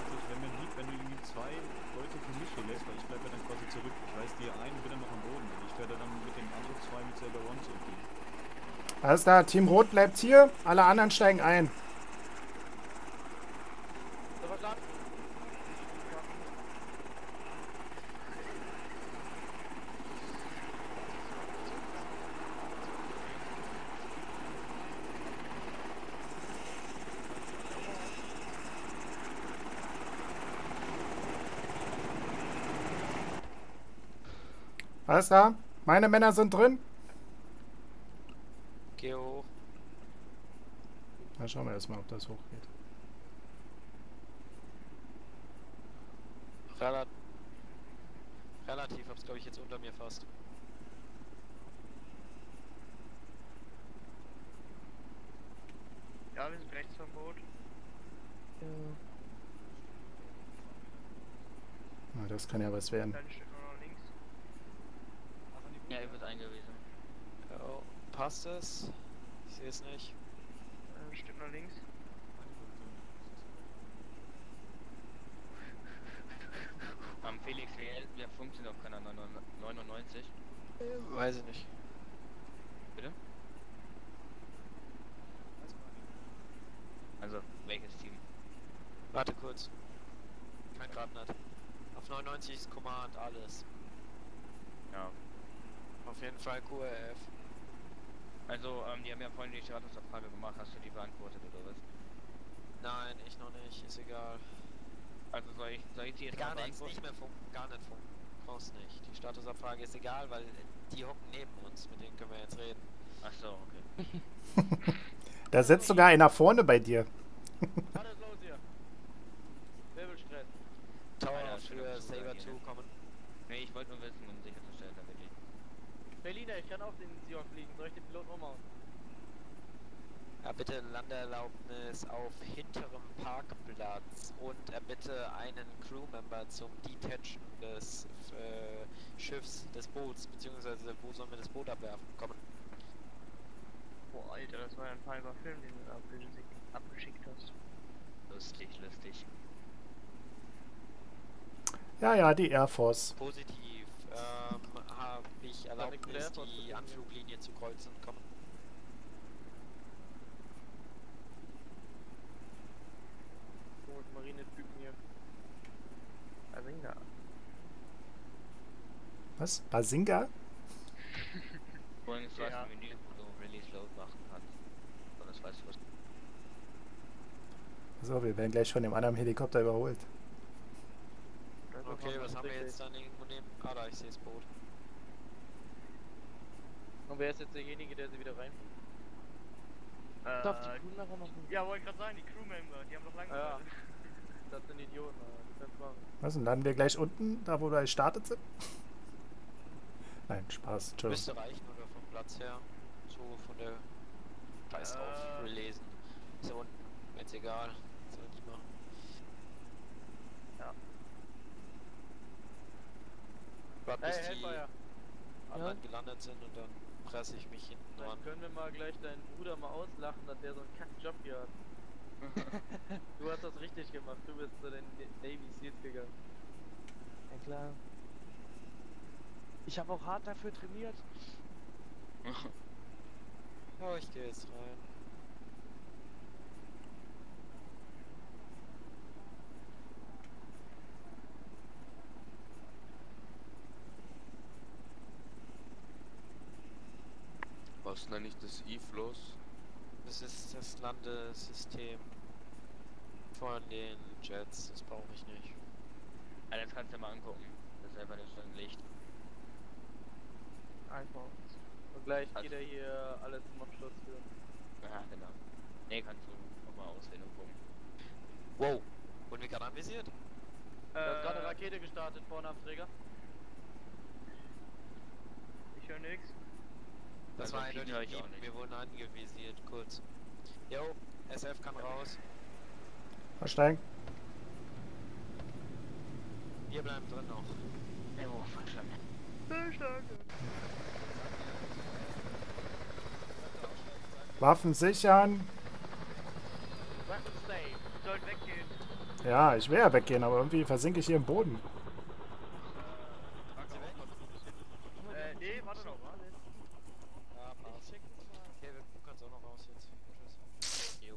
Also es wäre mir lieb, wenn du irgendwie zwei Leute für mich hier lässt, weil ich bleibe ja dann quasi zurück. Ich weiß, die einen bin dann noch am Boden und ich werde dann mit den anderen zwei mit Saber One zurückgehen. Alles klar, Team Rot bleibt hier, alle anderen steigen ein. Alles klar, meine Männer sind drin. Geh hoch. Dann schauen wir erstmal, ob das hochgeht. Relat Relativ, hab's glaube ich jetzt unter mir fast. Ja, wir sind rechts vom Boot. Na, das kann ja was werden. Ja, er wird eingewiesen. Ja, passt es? Ich sehe es nicht. Ein Stück nach links. Am Felix wir funktioniert auf keiner 99. Weiß ich nicht. Bitte? Also, welches Team? Warte kurz. Kein Grad nicht. Auf 99 ist Command alles. Ja. Auf jeden Fall QRF. Also, ähm, die haben ja vorhin die Statusabfrage gemacht. Hast du die beantwortet oder was? Nein, ich noch nicht. Ist egal. Also, soll ich, soll ich die jetzt Gar mal nichts, nicht mehr funken. Gar nicht funken. Brauchst nicht. Die Statusabfrage ist egal, weil die hocken neben uns. Mit denen können wir jetzt reden. Ach so, okay. Da sitzt sogar einer vorne bei dir. Was ist los hier? Wirbelstress. Tower für Saber sogar 2 hier, ne? kommen. Nee, ich wollte nur wissen, um damit ich... Berliner, ich kann auf den Seahawk fliegen. Soll ich den Piloten umhauen? Ja, bitte Landeerlaubnis auf hinterem Parkplatz und erbitte einen Crewmember zum Detachen des äh, Schiffs, des Boots, beziehungsweise wo sollen wir das Boot abwerfen? Kommen. Boah, Alter, das war ja ein halber Film, den du da abgeschickt, abgeschickt hast. Lustig, lustig. Ja, ja, die Air Force. Positiv. Ähm, habe ich Erlaubnis, die. Anfluglinie zu kreuzen? Kommen. Komisch, Marinetypen hier. Asinga. Was? Basinga? Übrigens, du Ja. Menü, wo du Release Load machen kannst. Und das weißt du was. So, wir werden gleich von dem anderen Helikopter überholt. Okay, was haben wir jetzt dann irgendwo neben? Ah, da, ich sehe das Boot. Und wer ist jetzt derjenige, der sie wieder rein? Äh, Darf die Crew nachher noch ja, wollte gerade sagen, die Crewmember, die haben noch lange Ja. Das sind Idioten, Alter. Die machen. Was, und landen wir gleich unten, da wo wir gestartet sind? Nein, Spaß, Entschuldigung. Müsste reichen oder vom Platz her. So von der Scheiß drauf, Äh. relesen. Ist ja unten, mir jetzt egal. Soll die machen. Ja. Warte Hey, bis die Hellfire. anderen gelandet sind und dann. presse ich mich hinten dran. Dann können wir mal gleich deinen Bruder mal auslachen, dass der so einen Kackjob hier hat. du hast das richtig gemacht, du bist zu den Navy Seals gegangen. Ja klar. Ich habe auch hart dafür trainiert. Oh, ich gehe jetzt rein. Was nenne ich das E-Floss? Das ist das Landesystem von den Jets, das brauche ich nicht. Ja, das kannst du dir mal angucken. Das ist einfach nicht so ein Licht. Einfach. Und gleich geht er hier alles zum Abschluss führen. Ja, genau. Nee, kannst du nochmal auswählen und gucken. Wow, wurden wir gerade anvisiert? Da ist gerade Äh. eine Rakete gestartet vorne am Träger. Ich höre nix. Das war eindeutig Lieben, nicht. wir wurden angevisiert, kurz. Jo, SF kann raus. Versteigen. Wir bleiben drin noch. Jo, verstanden. Waffen sichern. Weapon safe. Sollt weggehen. Ja, ich will ja weggehen, aber irgendwie versinke ich hier im Boden. Äh, nee, warte noch, warte. Ja, passt. Okay, wir- du kannst auch noch raus jetzt. Tschüss. Jo.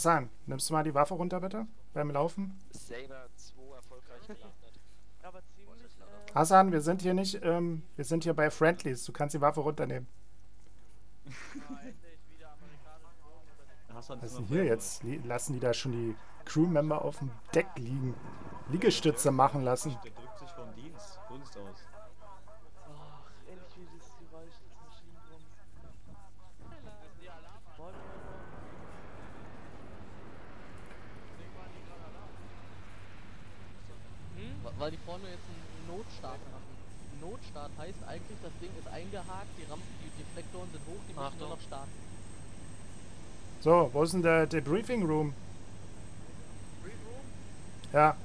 Hassan, nimmst du mal die Waffe runter, bitte? Beim Laufen? Saber 2 erfolgreich gelandet. Aber ziemlich. Äh, Hassan, wir sind hier nicht, ähm, wir sind hier bei Friendlies. Du kannst die Waffe runternehmen. Hassan Was ist denn hier jetzt? Lassen die da schon die Crewmember auf dem Deck liegen? Liegestütze machen lassen. Der drückt sich vom Dienst, Kunst aus. ach, endlich wieder dieses Geräusch des Maschinenraums. Wollen wir Wa- Weil die vorne jetzt einen Notstart machen. Notstart heißt eigentlich, das Ding ist eingehakt, die Rampen, die Deflektoren sind hoch, die müssen nur noch starten. So, wo ist denn der Debriefing Room? Brief Room? Ja,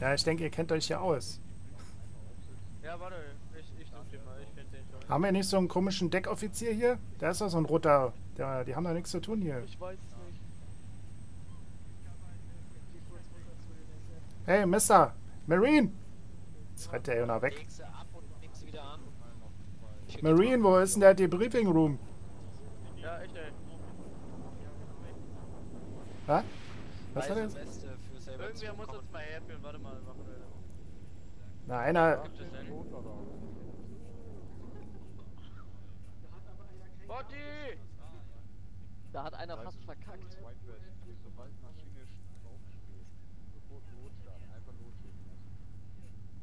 ja, ich denke, ihr kennt euch hier aus. Ja, warte, ich, ich mal, ich find den schon. Haben wir nicht so einen komischen Deckoffizier hier? Da ist doch so ein roter. Der, die haben doch nichts zu tun hier. Ich weiß es nicht. Die kurz runter zu den SF. Hey, Mister! Marine! Jetzt rennt der noch weg. Marine, wo ist denn der Debriefing Room? Ja, echt ey. Was? Was hat er jetzt? Weste für Saber 2 Irgendwer muss uns mal helfen, warte mal, machen wir. Na, einer. Botti! Da hat einer fast verkackt. Whitewest, sobald Maschine draufsteht, sofort Notstart, einfach losschicken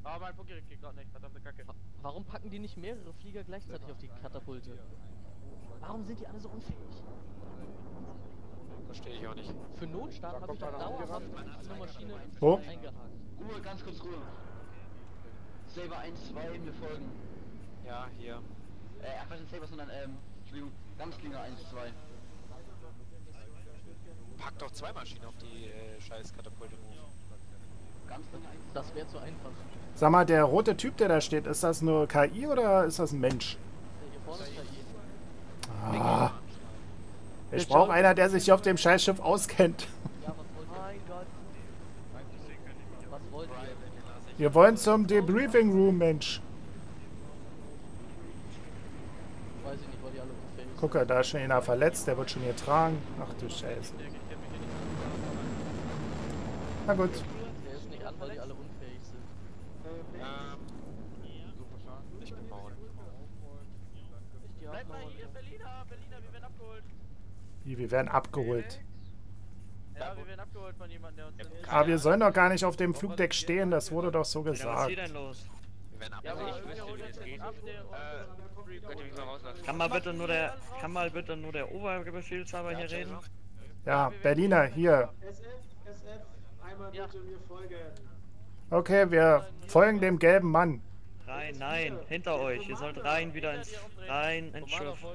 Ah, mein Funkgerät geht gerade nicht, verdammte Kacke. Wa- Warum packen die nicht mehrere Flieger gleichzeitig auf die Katapulte? Warum sind die alle so unfähig? Verstehe ich auch nicht. Für Notstart habe ich doch dauerhaft eine Maschine Wo? eingehakt. Ruhe, ganz kurz Ruhe. Saber 1, 2, wir folgen. Ja, hier. Äh, ach, was ist Saber, sondern, ähm, Entschuldigung, Ganzklinger 1, 2. Pack doch zwei Maschinen auf die äh, scheiß Katapulte hoch. Ganzklinger 1. Das wäre zu einfach. Sag mal, der rote Typ, der da steht, ist das nur KI oder ist das ein Mensch? Der hier vorne ist KI. Ah. Ich brauche einer, der sich auf dem Scheißschiff auskennt. Ja, was wollt ihr? Wir wollen zum Debriefing Room, Mensch. Weiß ich nicht, weil die alle unfähig sind. Gucke, da ist schon einer verletzt, der wird schon hier tragen. Ach du Scheiße. Na gut. Der ist nicht an, weil die alle unfähig sind. Ähm, ich bin bauen. Ich geh Bleib mal abbauen. hier, Berliner, Berliner, wir werden abgeholt. Wie, wir werden abgeholt. Ja, wir werden abgeholt von jemandem, der uns Aber wir sollen doch gar nicht auf dem Flugdeck stehen, das wurde doch so Was ist gesagt. hier denn los? Wir werden Ja, aber uns Könnt ihr mich mal rauslassen? Kann mal bitte nur der, kann mal bitte nur der Oberbefehlshaber hier reden? Ja, Berliner, hier. SF, SF, einmal bitte mir folgen. Okay, wir folgen dem gelben Mann. Rein, nein, hinter der euch. Commander, Ihr sollt rein wieder ins rein ins Schiff.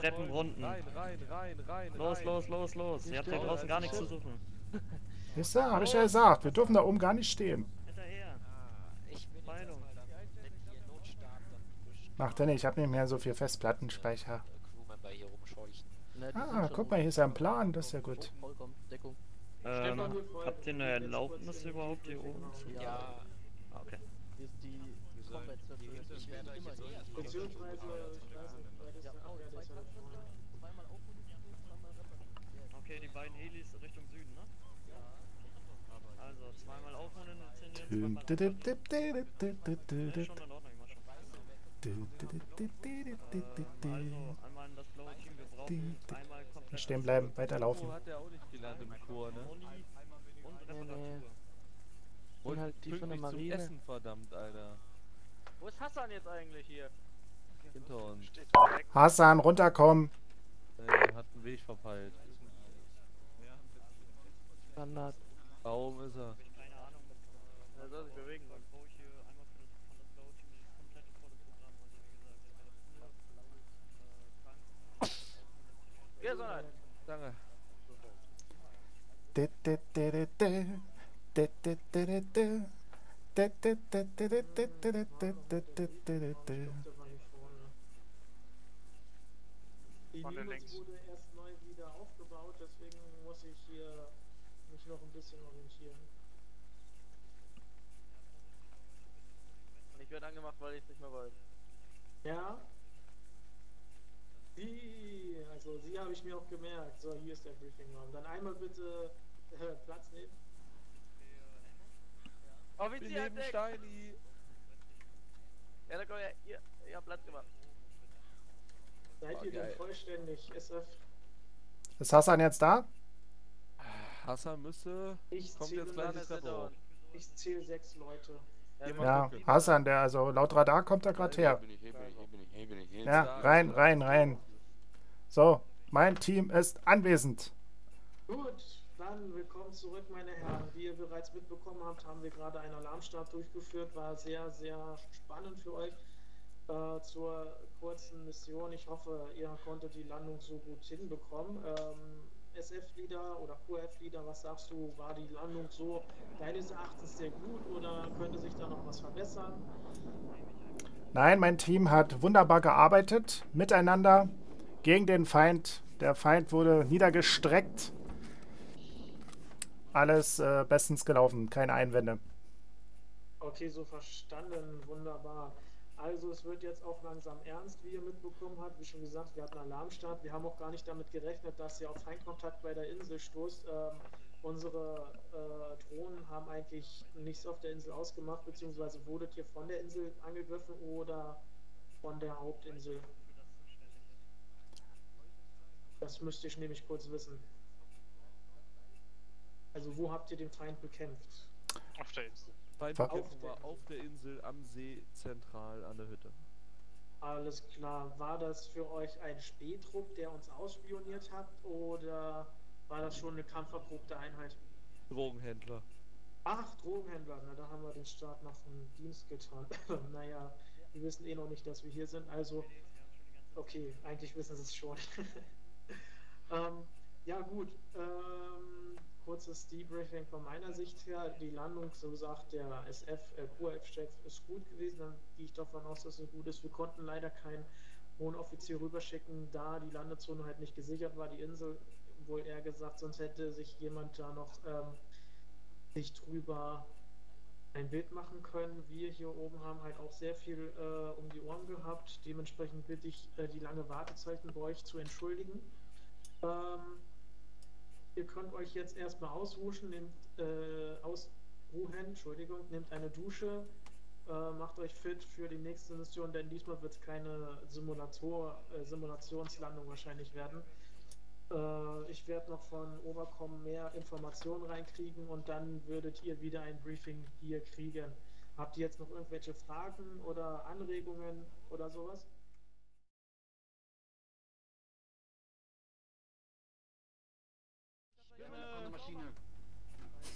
Treppen runden. Rein, rein, rein, rein. Los, los, los, los. Ihr habt hier draußen gar nichts zu suchen. Wisst ihr, hab ich ja gesagt, wir dürfen da oben gar nicht stehen. Ich bin Macht er nicht, ich hab nicht mehr so viel Festplattenspeicher. Ah, guck mal, hier ist ein Plan, das ist ja gut. Ähm, habt ihr eine Erlaubnis überhaupt hier oben? Ja. werde euch jetzt so Beziehungsweise, ich weiß nicht, vielleicht ist ja, auch der Zweimal aufholen, Okay, die beiden Helis Richtung Süden, ne? Ja. Also, zweimal aufholen und zündeln, zweimal aufholen. Das ist schon in Ordnung, immer schon. Also, einmal in das blaue Team, wir brauchen einmal komplett... Stehen bleiben, weiterlaufen. hat ja auch nicht gelernt im Chor, ne? Und Reparatur. Und halt die von der Marine. Essen, verdammt, Alter. Wo ist Hassan jetzt eigentlich hier? Hinter uns. Hassan, runterkommen. Äh, hat einen Weg verpeilt. Standard. Warum ist er? Er soll sich bewegen. Gesundheit. Danke. Dü, dü, dü, dü, dü. Dü, dü, dü, dü, dü. Dü, dü, Die Linux links. wurde erst neu wieder aufgebaut, deswegen muss ich hier mich noch ein bisschen orientieren. Und ich werde angemacht, weil ich es nicht mehr weiß. Ja? Sie, also sie habe ich mir auch gemerkt. So, hier ist der Briefing Raum. Dann einmal bitte äh, Platz nehmen. Offizier neben! Steini. Ja, dann komm her. Ihr, ihr habt Platz gemacht. Seid Oh, ihr denn geil. vollständig, SF? Ist Hassan jetzt da? Hassan müsste. Ich Kommt zähle jetzt gleich Treppe hoch. Ich zähle sechs Leute. Ja, Hassan, der, also laut Radar kommt er gerade her. Ja, rein, rein, rein. So, mein Team ist anwesend. Gut, dann willkommen zurück, meine Herren. Wie ihr bereits mitbekommen habt, haben wir gerade einen Alarmstart durchgeführt. War sehr, sehr spannend für euch äh, zur kurzen Mission. Ich hoffe, ihr konntet die Landung so gut hinbekommen. Ähm, SF-Leader oder QF-Leader, was sagst du, war die Landung so deines Erachtens sehr gut oder könnte sich da noch was verbessern? Nein, mein Team hat wunderbar gearbeitet, miteinander, gegen den Feind. Der Feind wurde niedergestreckt. Alles äh, bestens gelaufen, keine Einwände. Okay, so verstanden, wunderbar. Also es wird jetzt auch langsam ernst, wie ihr mitbekommen habt. Wie schon gesagt, wir hatten Alarmstart. Wir haben auch gar nicht damit gerechnet, dass ihr auf Feindkontakt bei der Insel stoßt. Ähm, unsere äh, Drohnen haben eigentlich nichts auf der Insel ausgemacht, beziehungsweise wurdet ihr von der Insel angegriffen oder von der Hauptinsel? Das müsste ich nämlich kurz wissen. Also wo habt ihr den Feind bekämpft? Auf der Insel. Feindbekämpfung war auf der Insel am See zentral an der Hütte. Alles klar. War das für euch ein Spähtrupp, der uns ausspioniert hat, oder war das schon eine kampferprobte Einheit? Drogenhändler. Ach, Drogenhändler. Na, da haben wir den Staat noch einen Dienst getan. naja, die wissen eh noch nicht, dass wir hier sind. Also, okay, eigentlich wissen sie es schon. ähm, ja, gut. Ähm, kurzes Debriefing von meiner Sicht her. Die Landung, so sagt der SF, äh, QF-Chef, ist gut gewesen. Dann gehe ich davon aus, dass es gut ist. Wir konnten leider keinen hohen Offizier rüberschicken, da die Landezone halt nicht gesichert war, die Insel. Wohl eher gesagt, sonst hätte sich jemand da noch ähm, sich drüber ein Bild machen können. Wir hier oben haben halt auch sehr viel äh, um die Ohren gehabt. Dementsprechend bitte ich, äh, die lange Wartezeiten bei euch zu entschuldigen. Ähm, ihr könnt euch jetzt erstmal ausruhen, nehmt äh, ausruhen, Entschuldigung, nehmt eine Dusche, äh, macht euch fit für die nächste Mission, denn diesmal wird es keine Simulator, äh, Simulationslandung wahrscheinlich werden. Äh, ich werde noch von Overcom mehr Informationen reinkriegen und dann würdet ihr wieder ein Briefing hier kriegen. Habt ihr jetzt noch irgendwelche Fragen oder Anregungen oder sowas?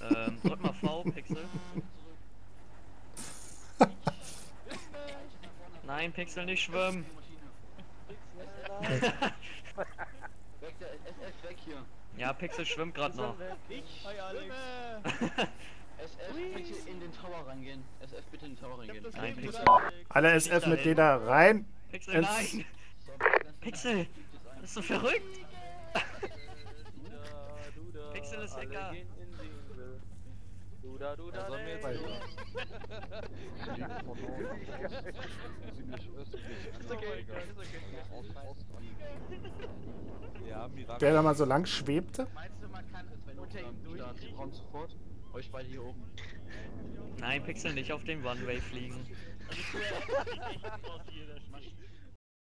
Ähm, drück mal V, Pixel. Nein, Pixel nicht schwimmen. Weg, der SS weg hier. Ja, Pixel schwimmt gerade noch. Ich? Alex. SF bitte in den Tower reingehen. SF bitte in den Tower reingehen. Nein, Pixel. Alle SF-Mitglieder rein. Pixel, nein! Pixel! Bist du verrückt? Pixel ist Hacker! Du da, du da, soll mir jetzt Ja, Miracle. Der da mal so lang schwebte. Meinst du, man kann unter ihm durchkriechen? Kommt sofort. Euch beide hier oben. Nein, Pixel nicht auf dem One-Way fliegen.